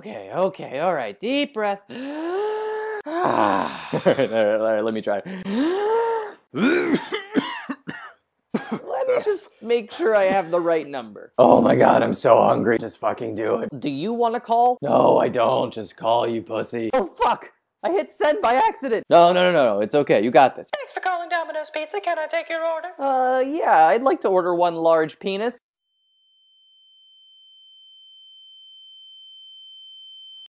Okay, okay, all right. Deep breath. all, right, all, right, all right, let me try. Let me just make sure I have the right number. Oh my god, I'm so hungry. Just fucking do it. Do you want to call? No, I don't. Just call, you pussy. Oh fuck! I hit send by accident. No, no, no, no, no. It's okay. You got this. Thanks for calling Domino's Pizza. Can I take your order? Uh, yeah, I'd like to order one large penis.